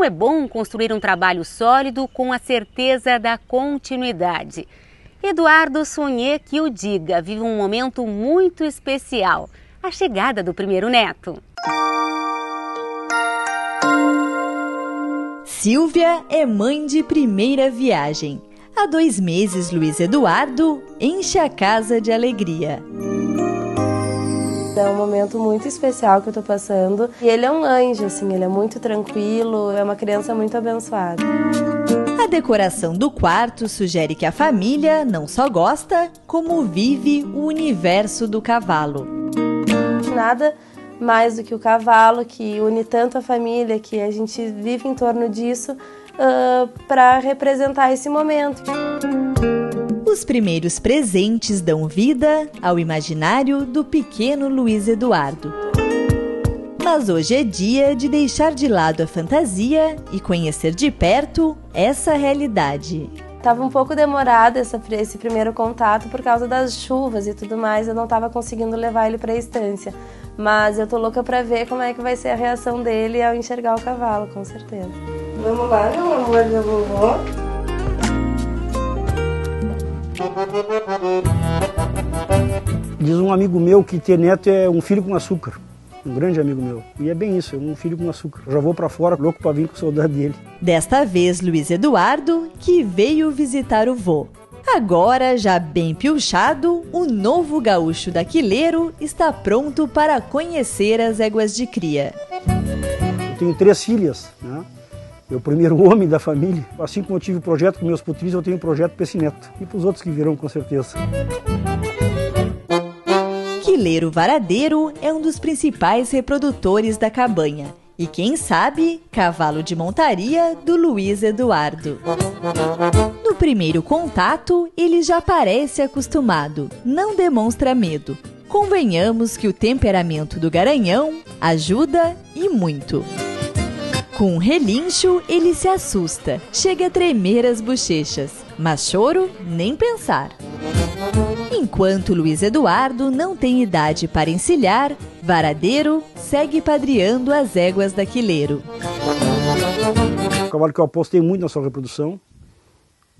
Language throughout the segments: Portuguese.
Como é bom construir um trabalho sólido com a certeza da continuidade. Eduardo Sonhê que o diga vive um momento muito especial, a chegada do primeiro neto. Silvia é mãe de primeira viagem. Há dois meses, Luiz Eduardo enche a casa de alegria. É um momento muito especial que eu tô passando. E ele é um anjo, assim, ele é muito tranquilo, é uma criança muito abençoada. A decoração do quarto sugere que a família não só gosta, como vive o universo do cavalo. Nada mais do que o cavalo, que une tanto a família, que a gente vive em torno disso, uh, para representar esse momento. Os primeiros presentes dão vida ao imaginário do pequeno Luiz Eduardo. Mas hoje é dia de deixar de lado a fantasia e conhecer de perto essa realidade. Tava um pouco demorado essa, esse primeiro contato por causa das chuvas e tudo mais, eu não estava conseguindo levar ele para a estância. Mas eu tô louca para ver como é que vai ser a reação dele ao enxergar o cavalo, com certeza. Vamos lá, meu amor da vovó. Diz um amigo meu que ter neto é um filho com açúcar. Um grande amigo meu. E é bem isso, é um filho com açúcar. Já vou para fora, louco para vir com saudade dele. Desta vez, Luiz Eduardo, que veio visitar o vô. Agora, já bem piochado, o novo gaúcho daquileiro está pronto para conhecer as éguas de cria. Eu tenho três filhas, né? Eu o primeiro homem da família. Assim como eu tive o projeto com meus putris, eu tenho um projeto para esse neto. E para os outros que virão, com certeza. Quileiro Varadeiro é um dos principais reprodutores da cabanha. E quem sabe, cavalo de montaria do Luiz Eduardo. No primeiro contato, ele já parece acostumado, não demonstra medo. Convenhamos que o temperamento do garanhão ajuda e muito. Com um relincho, ele se assusta, chega a tremer as bochechas, mas choro nem pensar. Enquanto Luiz Eduardo não tem idade para encilhar, Varadeiro segue padreando as éguas daquileiro. O cavalo que eu apostei muito na sua reprodução.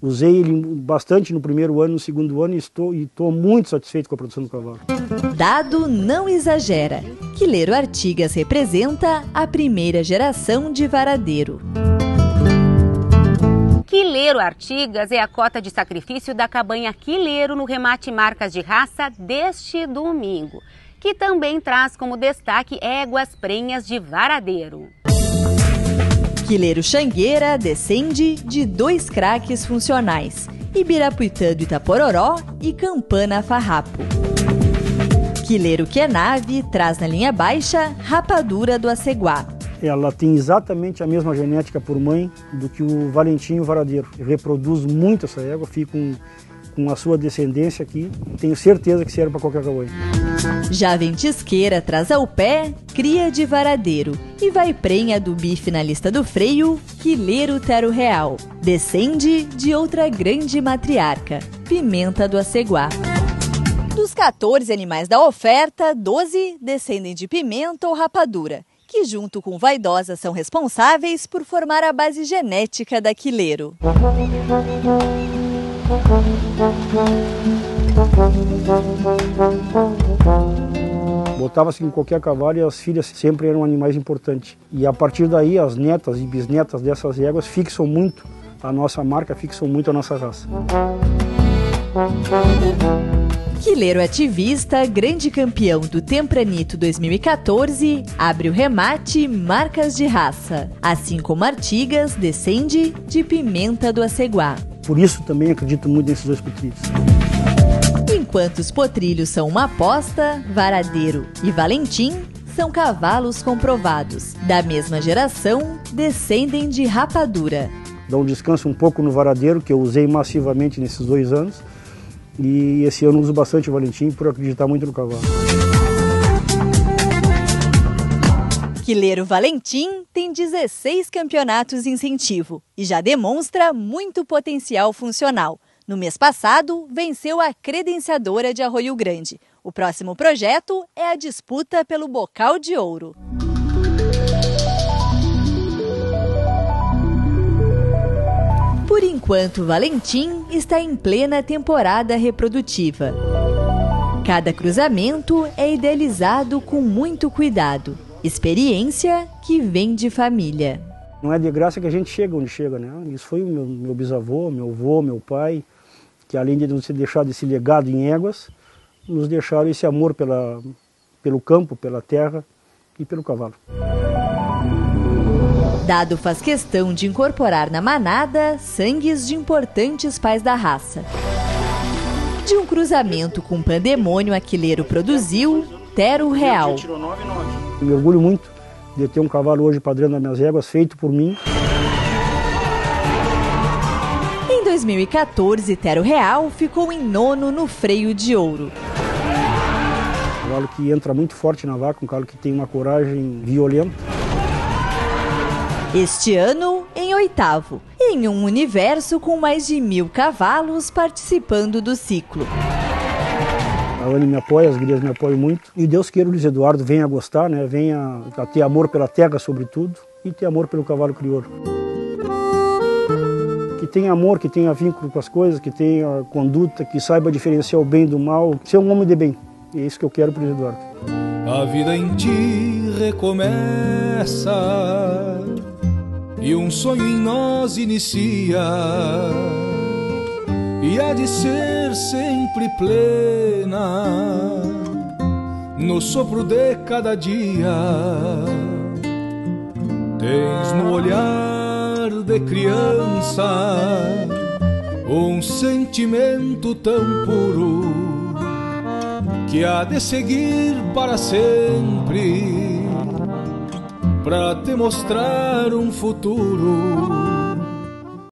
Usei ele bastante no primeiro ano, no segundo ano e estou, e estou muito satisfeito com a produção do cavalo. Dado não exagera. Quileiro Artigas representa a primeira geração de varadeiro. Quileiro Artigas é a cota de sacrifício da cabanha Quileiro no remate marcas de raça deste domingo, que também traz como destaque éguas prenhas de varadeiro. Quileiro Xangueira descende de dois craques funcionais, Ibirapuitã do Itapororó e Campana Farrapo. Quileiro Quenave traz na linha baixa Rapadura do Aceguá, ela tem exatamente a mesma genética por mãe do que o Valentinho Varadeiro. Reproduz muito essa égua, fica com, com a sua descendência aqui. Tenho certeza que serve para qualquer cabanha. Já Ventisqueira traz ao pé cria de varadeiro e vai prenha do bife na lista do freio, Quileiro Tero Real. Descende de outra grande matriarca, Pimenta do Aceguá. Dos 14 animais da oferta, 12 descendem de pimenta ou rapadura que junto com Vaidosa são responsáveis por formar a base genética da Quileiro. Botava-se em qualquer cavalo e as filhas sempre eram animais importantes. E a partir daí, as netas e bisnetas dessas éguas fixam muito a nossa marca, fixam muito a nossa raça. Quileiro ativista, grande campeão do Tempranito 2014, abre o remate Marcas de Raça. Assim como Artigas, descende de Pimenta do Aceguá. Por isso também acredito muito nesses dois potrilhos. Enquanto os potrilhos são uma aposta, Varadeiro e Valentim são cavalos comprovados. Da mesma geração, descendem de Rapadura. Dá um descanso um pouco no Varadeiro, que eu usei massivamente nesses dois anos e esse ano uso bastante o Valentim por acreditar muito no cavalo. Quileiro Valentim tem 16 campeonatos incentivo e já demonstra muito potencial funcional. No mês passado, venceu a credenciadora de Arroio Grande. O próximo projeto é a disputa pelo Bocal de Ouro. enquanto Valentim está em plena temporada reprodutiva. Cada cruzamento é idealizado com muito cuidado, experiência que vem de família. Não é de graça que a gente chega onde chega, né? Isso foi o meu, meu bisavô, meu avô, meu pai, que além de nos ter deixado esse legado em éguas, nos deixaram esse amor pela, pelo campo, pela terra e pelo cavalo. Dado faz questão de incorporar na manada sangues de importantes pais da raça. De um cruzamento com pandemônio aquileiro produziu Tero Real. Eu me orgulho muito de ter um cavalo hoje padrão das minhas éguas, feito por mim. Em 2014, Tero Real ficou em nono no freio de ouro. Um cavalo que entra muito forte na vaca, um cavalo que tem uma coragem violenta. Este ano, em oitavo, em um universo com mais de mil cavalos participando do ciclo. Anne me apoia, as gurias me apoiam muito. E Deus queira o Luiz Eduardo venha a gostar, né? venha a ter amor pela terra, sobretudo, e ter amor pelo cavalo crioulo. Que tenha amor, que tenha vínculo com as coisas, que tenha conduta, que saiba diferenciar o bem do mal, ser um homem de bem. E é isso que eu quero para o Luiz Eduardo. A vida em ti recomeça e um sonho em nós inicia e há de ser sempre plena no sopro de cada dia. Tens no olhar de criança um sentimento tão puro que há de seguir para sempre para te mostrar um futuro